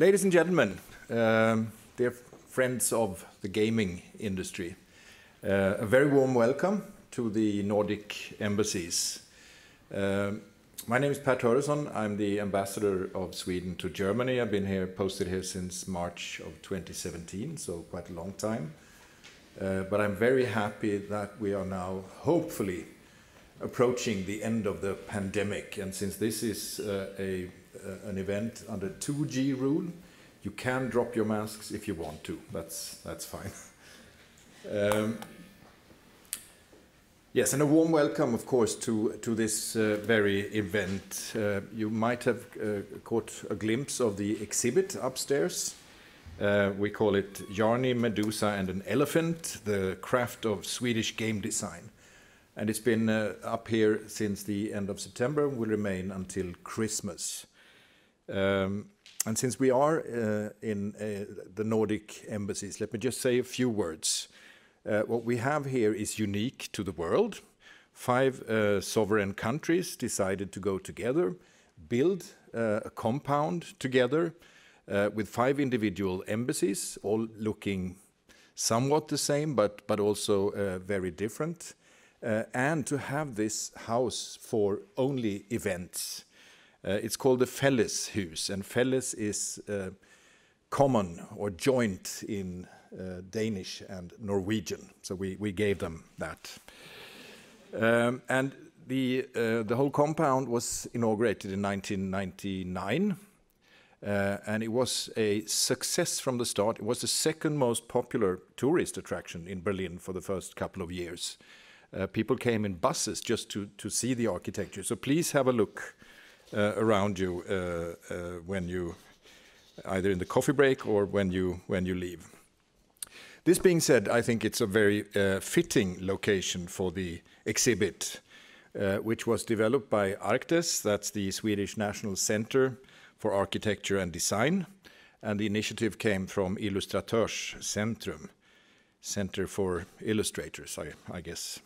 Ladies and gentlemen, um, dear friends of the gaming industry, uh, a very warm welcome to the Nordic embassies. Um, my name is Per Thöresson. I'm the ambassador of Sweden to Germany. I've been here, posted here since March of 2017, so quite a long time. Uh, but I'm very happy that we are now hopefully approaching the end of the pandemic. And since this is uh, a an event under 2G rule. You can drop your masks if you want to. That's, that's fine. um, yes, and a warm welcome, of course, to, to this uh, very event. Uh, you might have uh, caught a glimpse of the exhibit upstairs. Uh, we call it Yarny, Medusa, and an Elephant, the craft of Swedish game design. And it's been uh, up here since the end of September, and will remain until Christmas. Um, and since we are uh, in uh, the Nordic embassies, let me just say a few words. Uh, what we have here is unique to the world. Five sovereign countries decided to go together, build a compound together with five individual embassies, all looking somewhat the same, but, but also very different. and to have this house for only events. Uh, it's called the Felleshus, and Felles is uh, common or joint in uh, Danish and Norwegian. So we, we gave them that. Um, and the, the whole compound was inaugurated in 1999. Uh, and it was a success from the start. It was the second most popular tourist attraction in Berlin for the first couple of years. Uh, people came in buses just to, to see the architecture. So please have a look around you uh, uh, when you either in the coffee break or when you when you leave. This being said, I think it's a very fitting location for the exhibit, which was developed by ArkDes, that's the Swedish National Center for Architecture and Design, and the initiative came from Illustratörscentrum, Center for Illustrators, I, I guess.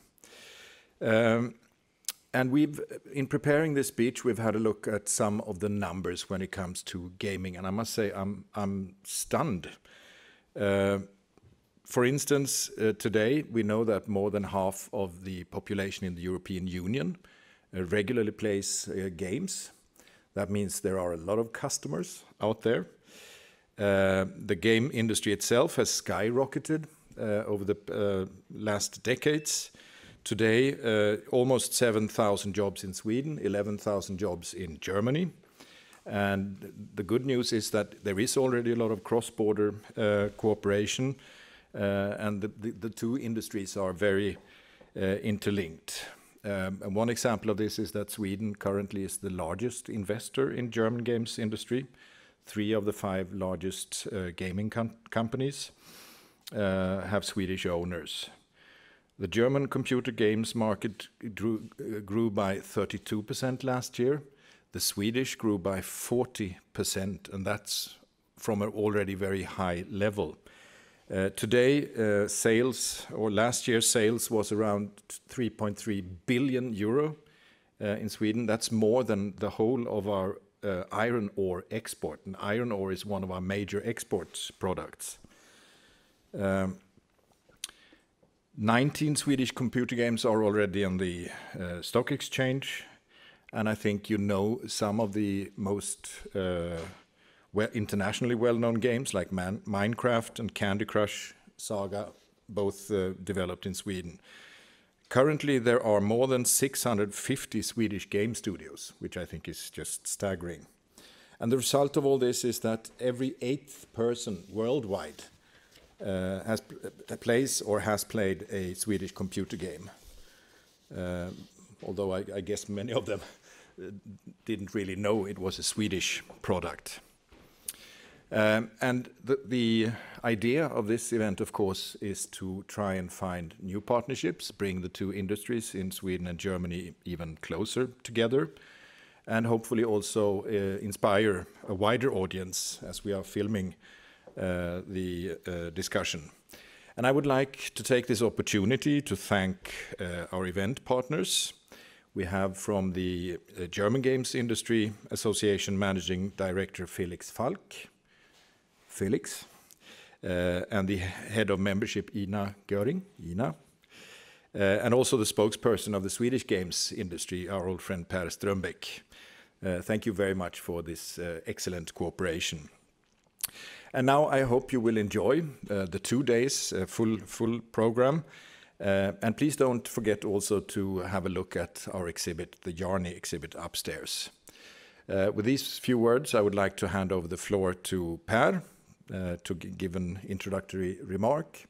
Um, we've, in preparing this speech, we've had a look at some of the numbers when it comes to gaming, and I must say I'm, I'm stunned. Uh, for instance, uh, today we know that more than half of the population in the European Union uh, regularly plays games. That means there are a lot of customers out there. The game industry itself has skyrocketed over the last decades. Today, uh, almost 7,000 jobs in Sweden, 11,000 jobs in Germany. And the good news is that there is already a lot of cross-border uh, cooperation, uh, and the, the, the, two industries are very interlinked. Um, and one example of this is that Sweden currently is the largest investor in German games industry. Three of the five largest uh, gaming com companies uh, have Swedish owners. The German computer games market grew, by 32% last year. The Swedish grew by 40%, and that's from an already very high level. Uh, today, uh, sales, or last year's sales, was around 3.3 billion euro uh, in Sweden. That's more than the whole of our iron ore export. And iron ore is one of our major export products. Um, 19 Swedish computer games are already on the uh, stock exchange, and I think you know some of the most uh, well, internationally well-known games like Man Minecraft and Candy Crush Saga, both uh, developed in Sweden. Currently, there are more than 650 Swedish game studios, which I think is just staggering. And the result of all this is that every eighth person worldwide has uh, plays or has played a Swedish computer game. Uh, although I, I, guess many of them didn't really know it was a Swedish product. Um, and the, the, idea of this event, of course, is to try and find new partnerships, bring the two industries in Sweden and Germany even closer together, and hopefully also uh, inspire a wider audience as we are filming uh, the uh, discussion. And I would like to take this opportunity to thank uh, our event partners. We have from the German Games Industry Association Managing Director Felix Falk, Felix, uh, and the head of membership, Ina Göring, Ina, uh, and also the spokesperson of the Swedish games industry, our old friend Per Strömbäck. Uh, thank you very much for this uh, excellent cooperation. And now I hope you will enjoy uh, the two days uh, full full program. Uh, and please don't forget also to have a look at our exhibit, the Yarny exhibit upstairs. Uh, with these few words, I would like to hand over the floor to Per uh, to give an introductory remark,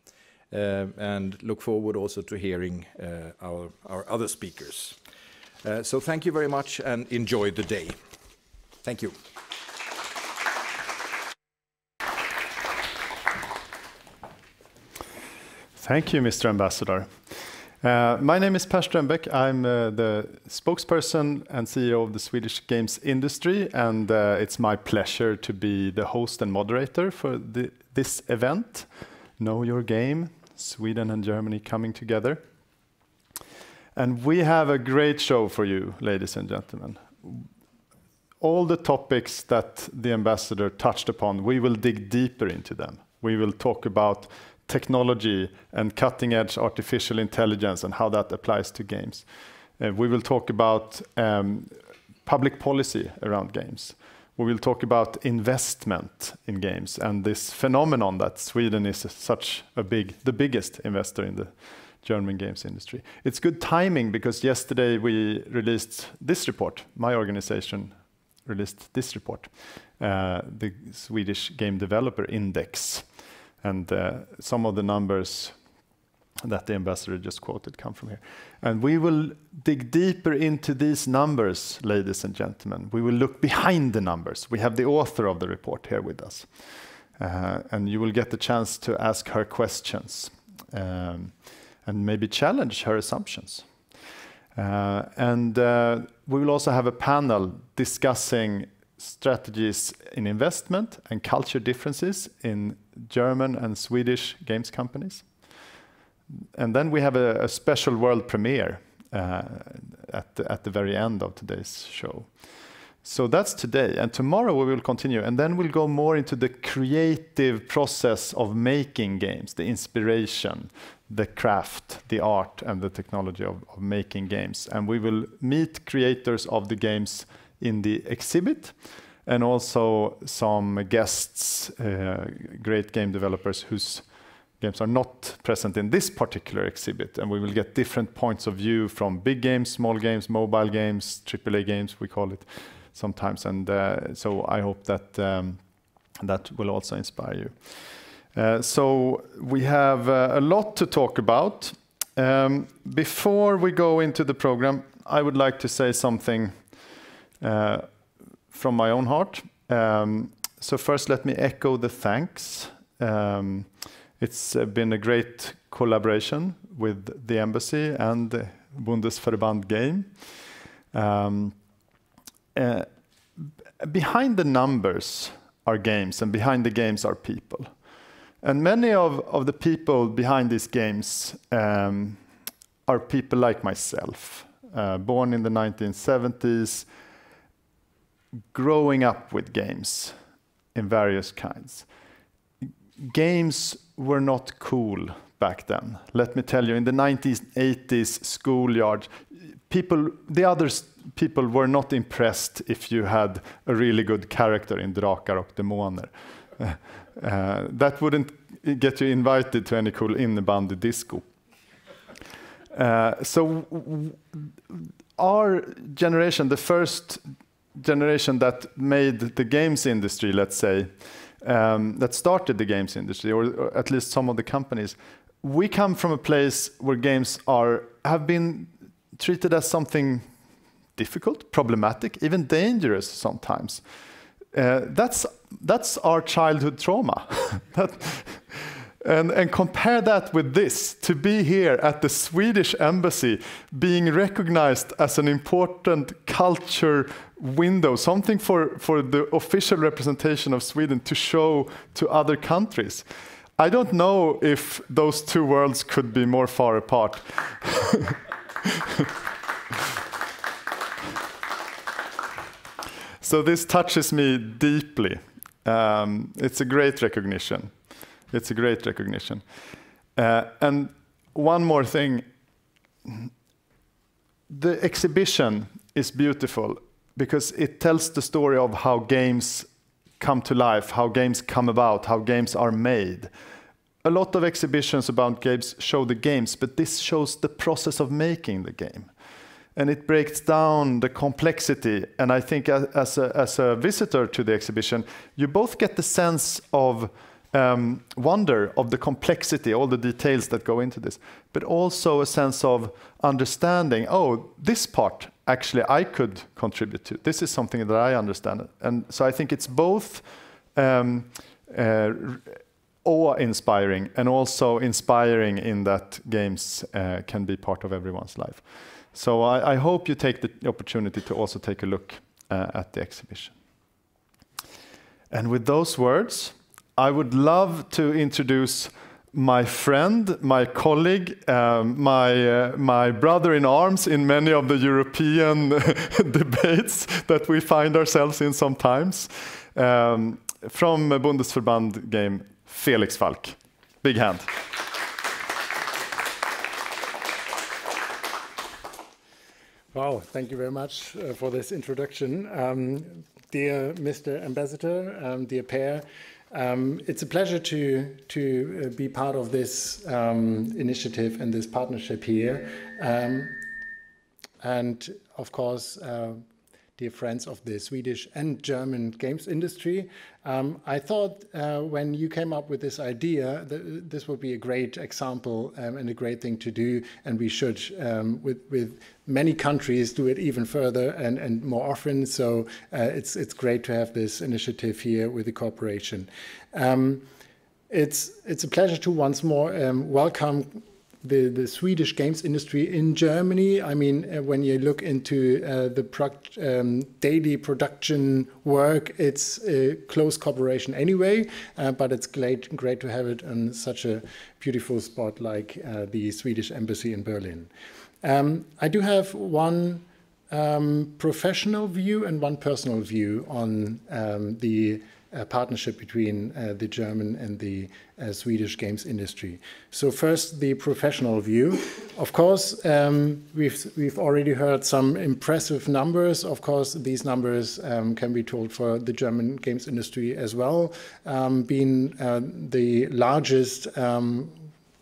uh, and look forward also to hearing our, our other speakers. So thank you very much and enjoy the day. Thank you. Thank you, Mr. Ambassador. Uh, my name is Per Strömbäck. I'm uh, the spokesperson and CEO of the Swedish games industry, and uh, it's my pleasure to be the host and moderator for the, this event, Know Your Game, Sweden and Germany coming together. And we have a great show for you, ladies and gentlemen. All the topics that the ambassador touched upon, we will dig deeper into them. We will talk about technology and cutting-edge artificial intelligence and how that applies to games. Uh, we will talk about um, public policy around games. We will talk about investment in games and this phenomenon that Sweden is such a big, the biggest investor in the German games industry. It's good timing because yesterday we released this report. My organization released this report, uh, the Swedish Game Developer Index. And uh, some of the numbers that the ambassador just quoted come from here. And we will dig deeper into these numbers, ladies and gentlemen. We will look behind the numbers. We have the author of the report here with us. Uh, and you will get the chance to ask her questions um, and maybe challenge her assumptions. Uh, and we will also have a panel discussing strategies in investment and culture differences in German and Swedish games companies. And then we have a, a special world premiere uh, at, the, at the very end of today's show. So that's today. And tomorrow we will continue. And then we'll go more into the creative process of making games, the inspiration, the craft, the art, and the technology of, of making games. And we will meet creators of the games in the exhibit and also some guests, uh, great game developers whose games are not present in this particular exhibit. And we will get different points of view from big games, small games, mobile games, AAA games, we call it sometimes. And uh, so I hope that um, that will also inspire you. Uh, so we have uh, a lot to talk about. Um, before we go into the program, I would like to say something from my own heart. Um, so first, let me echo the thanks. Um, it's uh, been a great collaboration with the embassy and the Bundesverband Game. Um, uh, behind the numbers are games, and behind the games are people. And many of, of the people behind these games um, are people like myself, uh, born in the 1970s, growing up with games in various kinds. Games were not cool back then. Let me tell you, in the 1980s schoolyard, people, the other people were not impressed if you had a really good character in Drakar och Demoner. Uh, that wouldn't get you invited to any cool innebandy disco. Uh, so our generation, the first generation that made the games industry, let's say, um, that started the games industry, or, or, at least some of the companies, we come from a place where games are have been treated as something difficult, problematic, even dangerous sometimes. Uh, that's that's our childhood trauma. that, and, and compare that with this to be here at the Swedish embassy, being recognized as an important culture window, something for, for the official representation of Sweden to show to other countries. I don't know if those two worlds could be more far apart. so this touches me deeply. Um, it's a great recognition. It's a great recognition. Uh, and one more thing. The exhibition is beautiful because it tells the story of how games come to life, how games come about, how games are made. A lot of exhibitions about games show the games, but this shows the process of making the game. And it breaks down the complexity. And I think as a, as a visitor to the exhibition, you both get the sense of um, wonder of the complexity, all the details that go into this, but also a sense of understanding, oh, this part actually I could contribute to. This is something that I understand. And so I think it's both um, uh, awe-inspiring and also inspiring in that games uh, can be part of everyone's life. So I, I, hope you take the opportunity to also take a look uh, at the exhibition. And with those words, I would love to introduce my friend, my colleague, um, my, uh, my brother in arms in many of the European debates that we find ourselves in sometimes. Um, from Bundesverband game, Felix Falk. Big hand. Wow, thank you very much uh, for this introduction. Um, dear Mr. Ambassador, um, dear Per, um, it's a pleasure to to uh, be part of this um, initiative and this partnership here, um, and of course. Uh, dear friends of the Swedish and German games industry. Um, I thought uh, when you came up with this idea that this would be a great example um, and a great thing to do, and we should, um, with, with many countries, do it even further and, and more often. So uh, it's, it's great to have this initiative here with the corporation. Um, it's, it's a pleasure to once more um, welcome the, the Swedish games industry in Germany. I mean, uh, when you look into uh, the pro um, daily production work, it's a close cooperation anyway, uh, but it's great, great to have it on such a beautiful spot like uh, the Swedish embassy in Berlin. Um, I do have one um, professional view and one personal view on um, the partnership between uh, the German and the uh, Swedish games industry. So first, the professional view. Of course, um, we've we've already heard some impressive numbers. Of course, these numbers um, can be told for the German games industry as well, um, being uh, the largest. Um,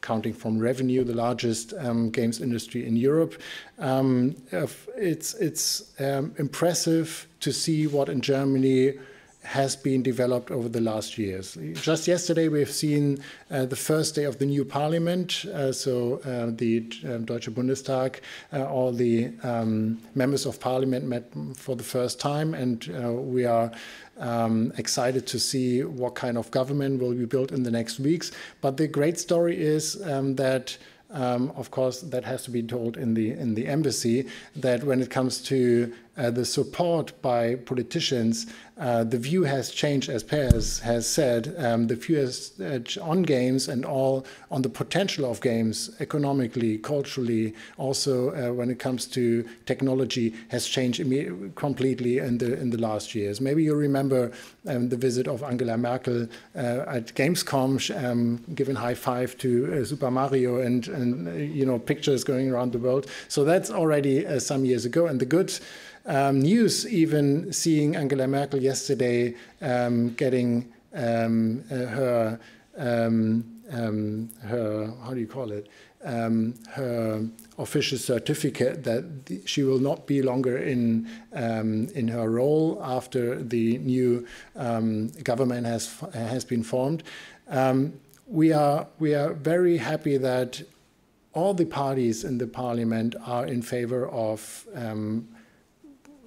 counting from revenue, the largest um, games industry in Europe. Um, it's it's impressive to see what in Germany has been developed over the last years. Just yesterday, we've seen uh, the first day of the new parliament. Uh, so uh, the um, Deutsche Bundestag, uh, all the um, members of parliament met for the first time, and uh, we are um, excited to see what kind of government will be built in the next weeks. But the great story is um, that um, of course, that has to be told in the in the embassy. That when it comes to uh, the support by politicians, uh, the view has changed, as Perez has said. Um, the view is, uh, on games and all on the potential of games economically, culturally, also uh, when it comes to technology, has changed completely in the in the last years. Maybe you remember um, the visit of Angela Merkel uh, at Gamescom, um, giving high five to Super Mario, and and you know pictures going around the world. So that's already some years ago. And the good um, news, even seeing Angela Merkel yesterday um, getting um, uh, her um, um, her how do you call it um, her official certificate that she will not be longer in in her role after the new government has has been formed. we are we are very happy that all the parties in the parliament are in favor of um,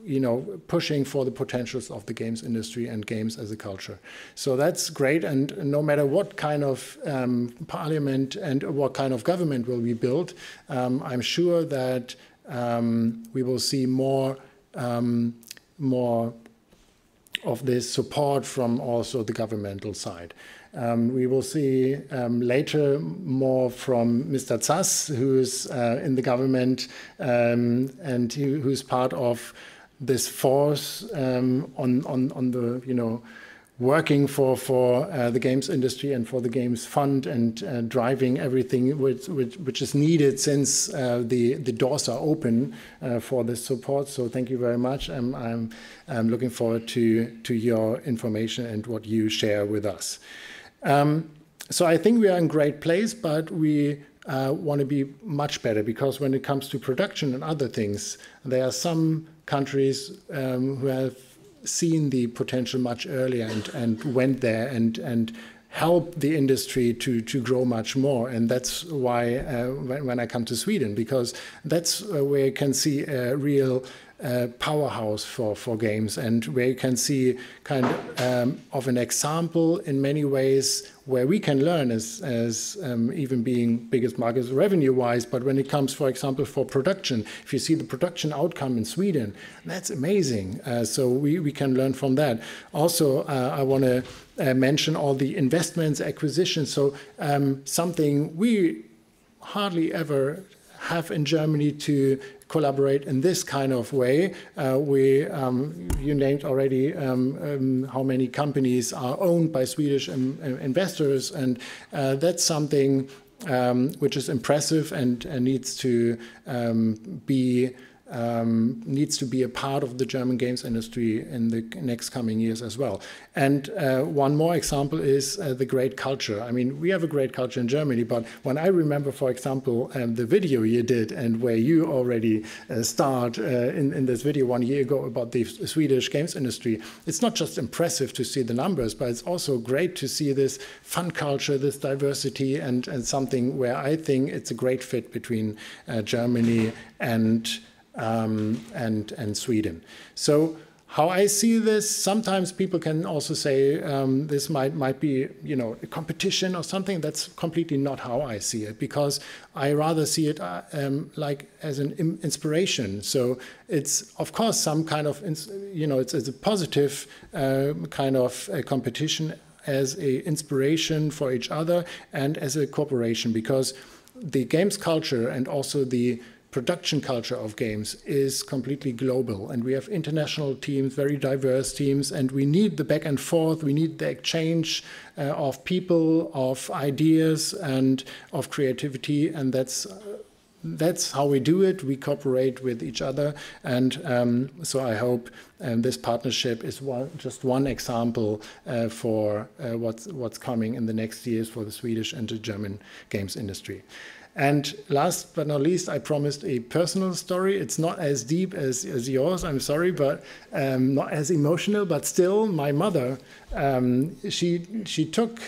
you know, pushing for the potentials of the games industry and games as a culture. So that's great. And no matter what kind of um, parliament and what kind of government will be built, um, I'm sure that um, we will see more, um, more of this support from also the governmental side. Um, we will see um, later more from Mr. Zass, who's uh, in the government um, and who's part of this force um, on, on, on the, you know, working for for uh, the games industry and for the games fund and uh, driving everything which, which, which is needed since uh, the the doors are open uh, for this support. So thank you very much. I'm, I'm I'm looking forward to to your information and what you share with us. Um, so I think we are in great place, but we uh, want to be much better because when it comes to production and other things, there are some countries um, who have seen the potential much earlier and, and went there and, and helped the industry to, to grow much more. And that's why uh, when, when, I come to Sweden, because that's uh, where you can see a real powerhouse for, for games and where you can see kind of, um, of an example in many ways where we can learn as, as um, even being biggest markets revenue wise. But when it comes, for example, for production, if you see the production outcome in Sweden, that's amazing. Uh, so we, we can learn from that. Also, uh, I want to uh, mention all the investments, acquisitions. So um, something we hardly ever have in Germany to collaborate in this kind of way. Uh, we, um, you named already um, um, how many companies are owned by Swedish um, investors, and uh, that's something um, which is impressive and, and needs to be um, needs to be a part of the German games industry in the next coming years as well. And uh, one more example is uh, the great culture. I mean, we have a great culture in Germany, but when I remember, for example, um, the video you did and where you already uh, uh, in, in this video one year ago about the Swedish games industry, it's not just impressive to see the numbers, but it's also great to see this fun culture, this diversity, and, and something where I think it's a great fit between uh, Germany and um, and, and Sweden. So how I see this, sometimes people can also say um, this might, might be, you know, a competition or something. That's completely not how I see it because I rather see it uh, um, like as an inspiration. So it's, of course, some kind of, you know, it's, it's a positive uh, kind of competition as a inspiration for each other and as a cooperation because the games culture and also the production culture of games is completely global and we have international teams very diverse teams and we need the back and forth we need the exchange uh, of people of ideas and of creativity and that's uh, that's how we do it. We cooperate with each other, and um, so I hope um, this partnership is one, just one example uh, for uh, what's what's coming in the next years for the Swedish and the German games industry. And last but not least, I promised a personal story. It's not as deep as, as yours, I'm sorry, but um, not as emotional, but still, my mother, um, she, she took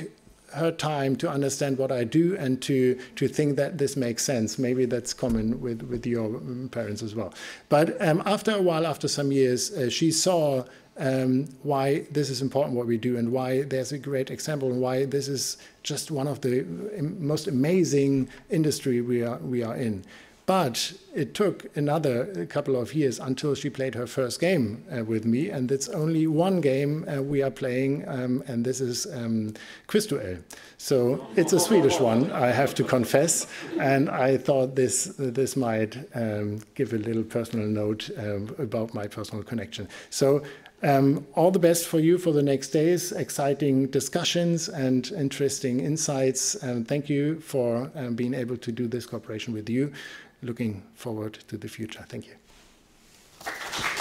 her time to understand what I do and to to think that this makes sense. Maybe that's common with with your parents as well. But um, after a while, after some years, uh, she saw um, why this is important what we do and why there's a great example and why this is just one of the most amazing industry we are we are in. But it took another couple of years until she played her first game uh, with me, and it's only one game uh, we are playing, um, and this is um. So it's a Swedish one, I have to confess, and I thought this this might um, give a little personal note um, about my personal connection. So um, all the best for you for the next days, exciting discussions and interesting insights. And thank you for um, being able to do this cooperation with you. Looking forward to the future. Thank you.